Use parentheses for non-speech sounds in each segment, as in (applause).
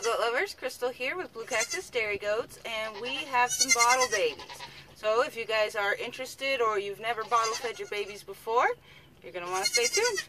Goat lovers, Crystal here with Blue Cactus Dairy Goats and we have some bottle babies. So if you guys are interested or you've never bottle fed your babies before, you're going to want to stay tuned.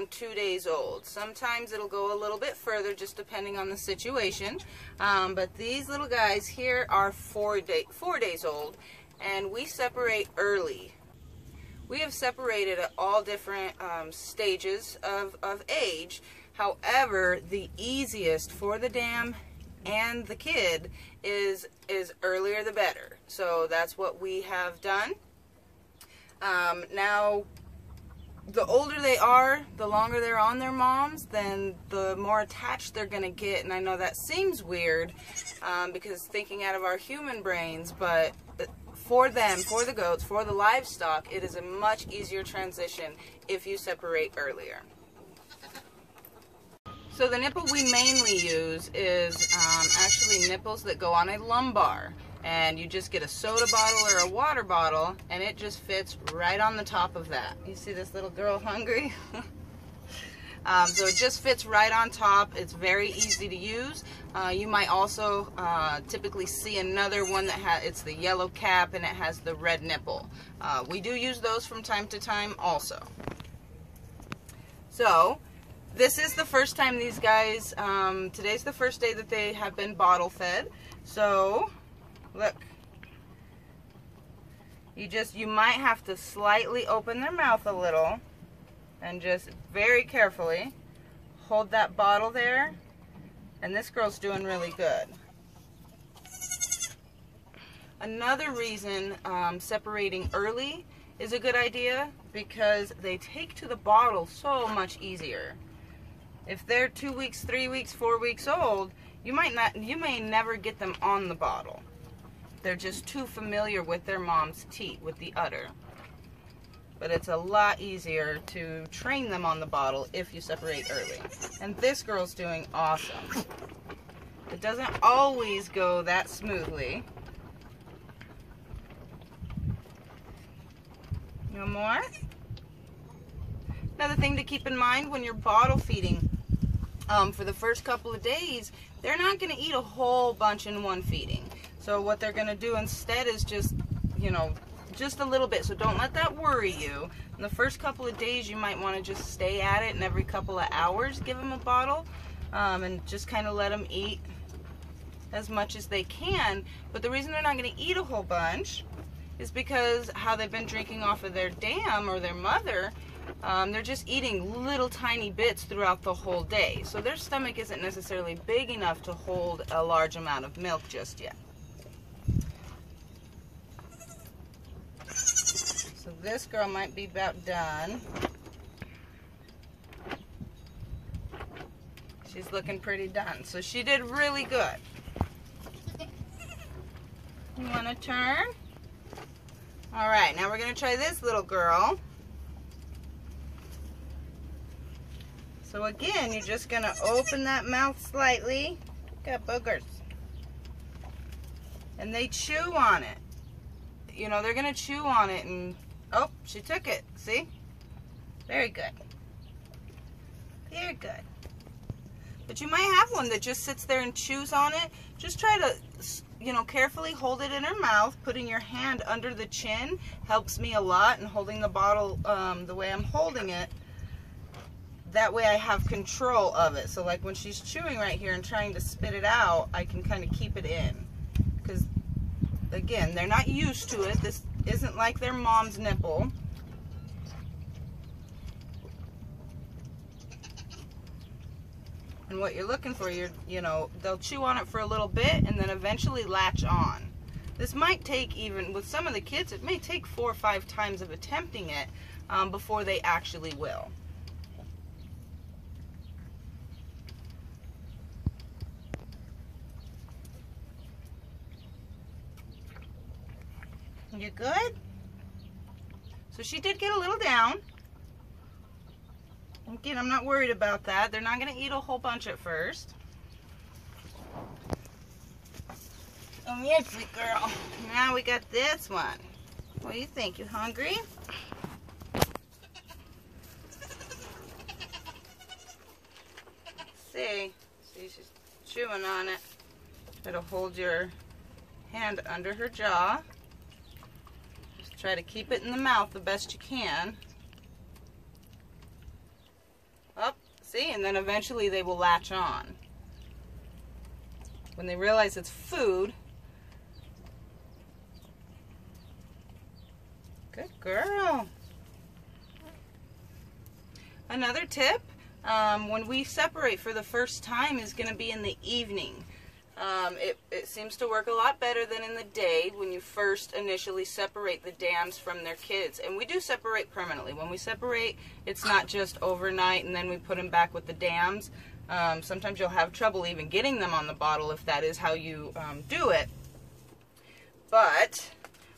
Around two days old. Sometimes it'll go a little bit further just depending on the situation. Um, but these little guys here are four, day, four days old and we separate early. We have separated at all different um, stages of, of age. However, the easiest for the dam and the kid is is earlier the better. So that's what we have done. Um, now the older they are, the longer they're on their moms, then the more attached they're going to get. And I know that seems weird um, because thinking out of our human brains, but for them, for the goats, for the livestock, it is a much easier transition if you separate earlier. So the nipple we mainly use is um, actually nipples that go on a lamb bar and you just get a soda bottle or a water bottle and it just fits right on the top of that. You see this little girl hungry? (laughs) um, so it just fits right on top. It's very easy to use. Uh, you might also uh, typically see another one that has, it's the yellow cap and it has the red nipple. Uh, we do use those from time to time also. So, this is the first time these guys, um, today's the first day that they have been bottle fed. So, Look. You just, you might have to slightly open their mouth a little and just very carefully hold that bottle there. And this girl's doing really good. Another reason um, separating early is a good idea because they take to the bottle so much easier. If they're two weeks, three weeks, four weeks old, you might not, you may never get them on the bottle. They're just too familiar with their mom's teat, with the udder. But it's a lot easier to train them on the bottle if you separate early. And this girl's doing awesome. It doesn't always go that smoothly. No more? Another thing to keep in mind when you're bottle feeding, um, for the first couple of days, they're not going to eat a whole bunch in one feeding. So what they're going to do instead is just, you know, just a little bit. So don't let that worry you. In the first couple of days, you might want to just stay at it and every couple of hours give them a bottle um, and just kind of let them eat as much as they can. But the reason they're not going to eat a whole bunch is because how they've been drinking off of their dam or their mother, um, they're just eating little tiny bits throughout the whole day. So their stomach isn't necessarily big enough to hold a large amount of milk just yet. This girl might be about done. She's looking pretty done. So she did really good. You want to turn? All right, now we're going to try this little girl. So again, you're just going to open that mouth slightly. Got boogers. And they chew on it. You know, they're going to chew on it and Oh, she took it. See? Very good. Very good. But you might have one that just sits there and chews on it. Just try to, you know, carefully hold it in her mouth. Putting your hand under the chin helps me a lot. And holding the bottle um, the way I'm holding it, that way I have control of it. So like when she's chewing right here and trying to spit it out, I can kind of keep it in. Because, again, they're not used to it. This isn't like their mom's nipple. And what you're looking for, you're, you know, they'll chew on it for a little bit and then eventually latch on. This might take even, with some of the kids, it may take four or five times of attempting it um, before they actually will. You good? So she did get a little down. Again, I'm not worried about that. They're not going to eat a whole bunch at first. Oh, yes, girl. Now we got this one. What do you think? You hungry? See? See, she's chewing on it. It'll hold your hand under her jaw. Try to keep it in the mouth the best you can. Up, oh, see? And then eventually they will latch on. When they realize it's food. Good girl. Another tip, um, when we separate for the first time is going to be in the evening. Um, it, it seems to work a lot better than in the day when you first initially separate the dams from their kids. And we do separate permanently. When we separate, it's not just overnight and then we put them back with the dams. Um, sometimes you'll have trouble even getting them on the bottle if that is how you um, do it. But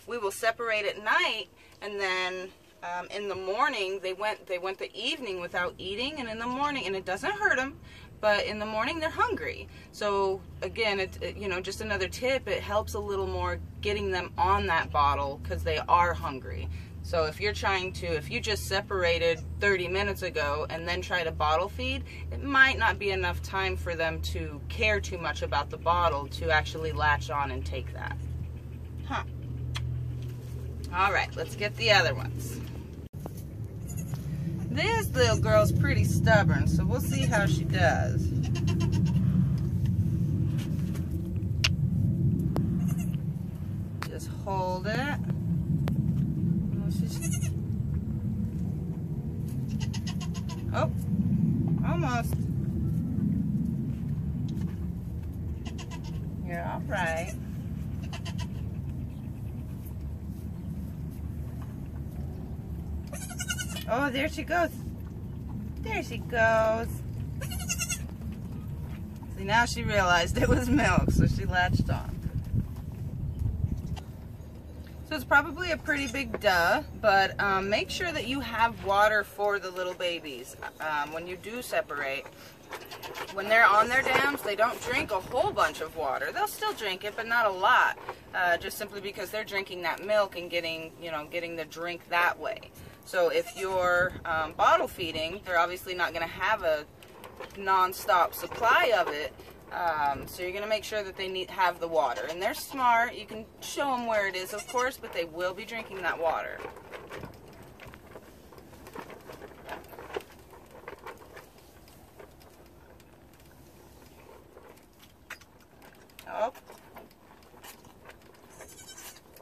we will separate at night and then um, in the morning they went they went the evening without eating and in the morning and it doesn't hurt them but in the morning they're hungry. So again, it, it, you know, just another tip, it helps a little more getting them on that bottle because they are hungry. So if you're trying to, if you just separated 30 minutes ago and then try to bottle feed, it might not be enough time for them to care too much about the bottle to actually latch on and take that. Huh. All right, let's get the other ones. This little girl's pretty stubborn, so we'll see how she does. Just hold it. Oh, almost. You're all right. Oh, there she goes. There she goes. See, now she realized it was milk, so she latched on. So it's probably a pretty big duh, but um, make sure that you have water for the little babies um, when you do separate. When they're on their dams, they don't drink a whole bunch of water. They'll still drink it, but not a lot, uh, just simply because they're drinking that milk and getting, you know, getting the drink that way. So if you're um, bottle feeding, they're obviously not going to have a non-stop supply of it. Um, so you're going to make sure that they need have the water. And they're smart. You can show them where it is, of course, but they will be drinking that water. Oh.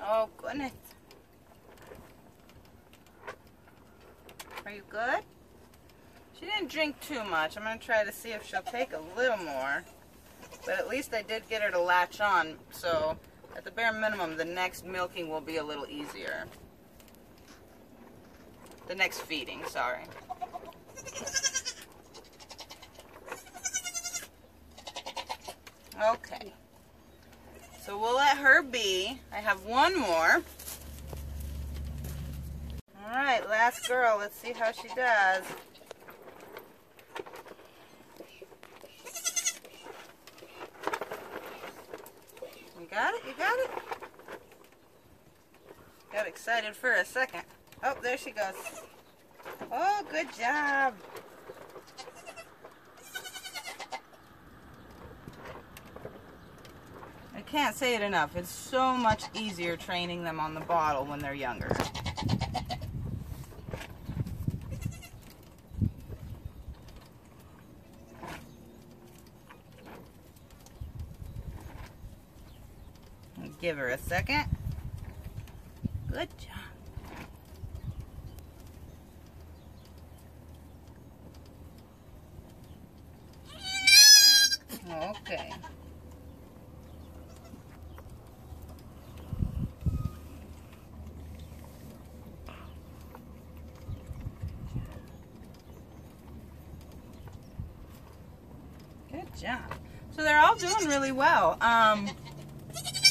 Oh, goodness. Are you good? She didn't drink too much. I'm going to try to see if she'll take a little more. But at least I did get her to latch on. So at the bare minimum, the next milking will be a little easier. The next feeding, sorry. Okay. So we'll let her be. I have one more. Alright, last girl. Let's see how she does. Got it? You got it? Got excited for a second. Oh, there she goes. Oh, good job. I can't say it enough. It's so much easier training them on the bottle when they're younger. Give her a second. Good job. Okay. Good job. So they're all doing really well. Um,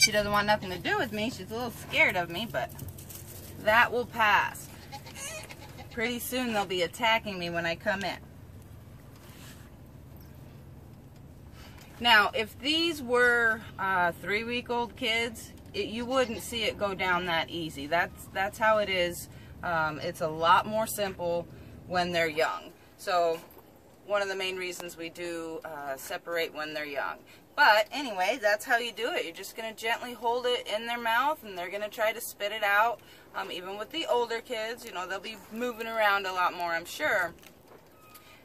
she doesn't want nothing to do with me. She's a little scared of me, but that will pass. pretty soon they'll be attacking me when I come in. Now, if these were uh, three-week-old kids, it, you wouldn't see it go down that easy. That's that's how it is. Um, it's a lot more simple when they're young. So, one of the main reasons we do uh, separate when they're young. But anyway, that's how you do it. You're just going to gently hold it in their mouth, and they're going to try to spit it out. Um, even with the older kids, you know, they'll be moving around a lot more, I'm sure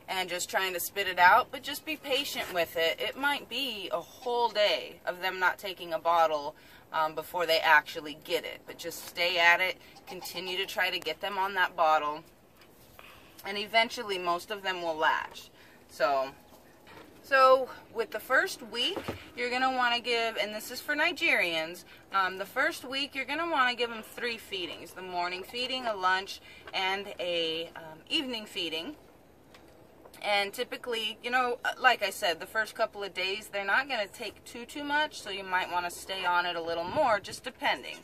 and just trying to spit it out, but just be patient with it. It might be a whole day of them not taking a bottle um, before they actually get it, but just stay at it, continue to try to get them on that bottle, and eventually most of them will latch. So, so with the first week, you're going to want to give, and this is for Nigerians, um, the first week you're going to want to give them three feedings. The morning feeding, a lunch, and a um, evening feeding. And typically, you know, uh, like I said, the first couple of days, they're not going to take too, too much, so you might want to stay on it a little more, just depending.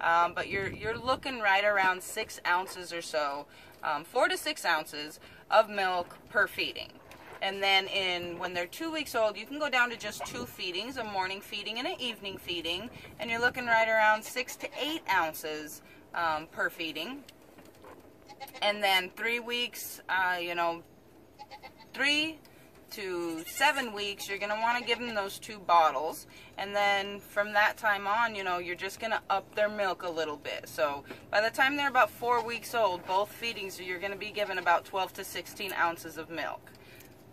Um, but you're, you're looking right around six ounces or so, um, four to six ounces of milk per feeding. And then in when they're two weeks old, you can go down to just two feedings, a morning feeding and an evening feeding, and you're looking right around six to eight ounces um, per feeding. And then three weeks, uh, you know, three to seven weeks, you're going to want to give them those two bottles. And then from that time on, you know, you're just going to up their milk a little bit. So by the time they're about four weeks old, both feedings, you're going to be given about 12 to 16 ounces of milk.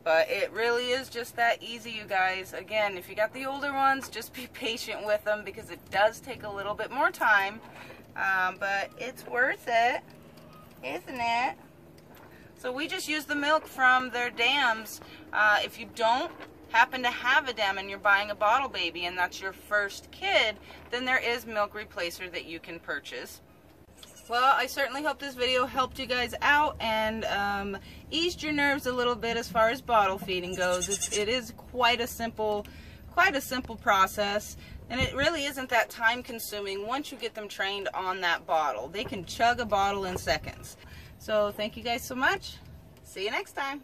But it really is just that easy, you guys. Again, if you got the older ones, just be (laughs) patient with them because it does take a little bit more time. Um, but it's worth it, isn't it? So we just use the milk from their dams. Uh, if you don't happen to have a dam and you're buying a bottle baby and that's your first kid, then there is milk replacer that you can purchase. Well, I certainly hope this video helped you guys out and um, eased your nerves a little bit as far as bottle feeding goes. It's, it is quite a simple, quite a simple process. And it really isn't that time consuming once you get them trained on that bottle. They can chug a bottle in seconds. So thank you guys so much. See you next time.